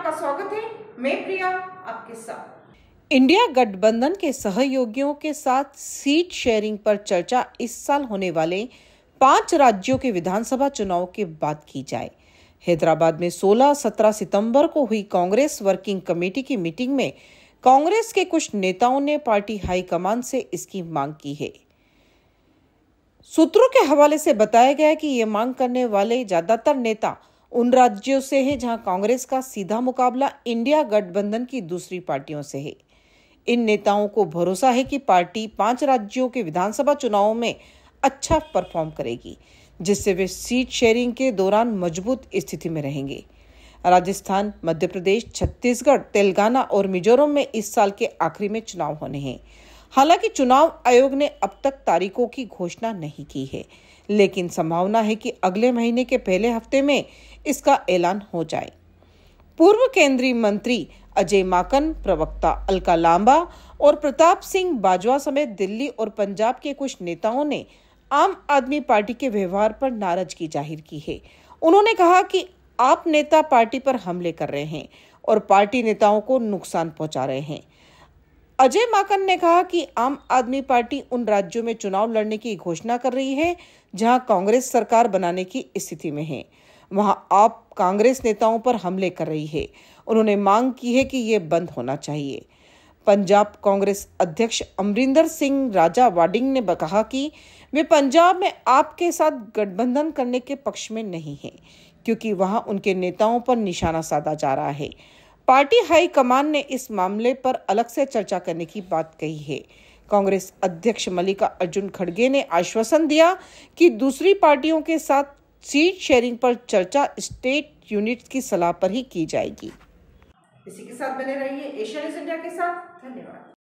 आपका स्वागत है। मैं प्रिया, आपके साथ। इंडिया गठबंधन के सहयोगियों के साथ सीट शेयरिंग पर चर्चा इस साल होने वाले पाँच राज्यों के विधानसभा चुनाव के बाद की जाए। हैदराबाद में 16-17 सितंबर को हुई कांग्रेस वर्किंग कमेटी की मीटिंग में कांग्रेस के कुछ नेताओं ने पार्टी हाईकमान से इसकी मांग की है। सूत्रों के हवाले से बताया गया कि ये मांग करने वाले ज़्यादातर नेता उन राज्यों से हैं जहाँ कांग्रेस का सीधा मुकाबला इंडिया गठबंधन की दूसरी पार्टियों से है। इन नेताओं को भरोसा है कि पार्टी पाँच राज्यों के विधानसभा चुनावों में अच्छा परफॉर्म करेगी, जिससे वे सीट शेयरिंग के दौरान मज़बूत स्थिति में रहेंगे। राजस्थान, मध्य प्रदेश, छत्तीसगढ़, तेलंगाना और मिजोरम में इस साल के आखिरी में चुनाव होने हैं। हालाँकि चुनाव आयोग ने अब तक तारीखों की घोषणा नहीं की है, लेकिन संभावना है कि अगले महीने के पहले हफ़्ते में इसका ऐलान हो जाए। पूर्व केंद्रीय मंत्री अजय माकन, प्रवक्ता अलका लांबा और प्रताप सिंह बाजवा समेत दिल्ली और पंजाब के कुछ नेताओं ने आम आदमी पार्टी के व्यवहार पर नाराज़गी ज़ाहिर की है। उन्होंने कहा कि आप नेता पार्टी पर हमले कर रहे हैं और पार्टी नेताओं को नुकसान पहुँचा रहे हैं। अजय माकन ने कहा कि आम आदमी पार्टी उन राज्यों में चुनाव लड़ने की घोषणा कर रही है, जहाँ कांग्रेस सरकार बनाने की स्थिति में है। वहाँ आप कांग्रेस नेताओं पर हमले कर रही है। उन्होंने मांग की है कि ये बंद होना चाहिए। पंजाब कांग्रेस अध्यक्ष अमरिंदर सिंह राजा वाडिंग ने कहा कि वे पंजाब में आपके साथ गठबंधन करने के पक्ष में नहीं हैं, क्योंकि वहाँ उनके नेताओं पर निशाना साधा जा रहा है। पार्टी हाईकमान ने इस मामले पर अलग से चर्चा करने की बात कही है। कांग्रेस अध्यक्ष मल्लिका अर्जुन खड़गे ने आश्वासन दिया कि दूसरी पार्टियों के साथ सीट शेयरिंग पर चर्चा स्टेट यूनिट की सलाह पर ही की जाएगी। इसी के साथ बने रहिए एशिया न्यूज़ इंडिया के साथ। धन्यवाद।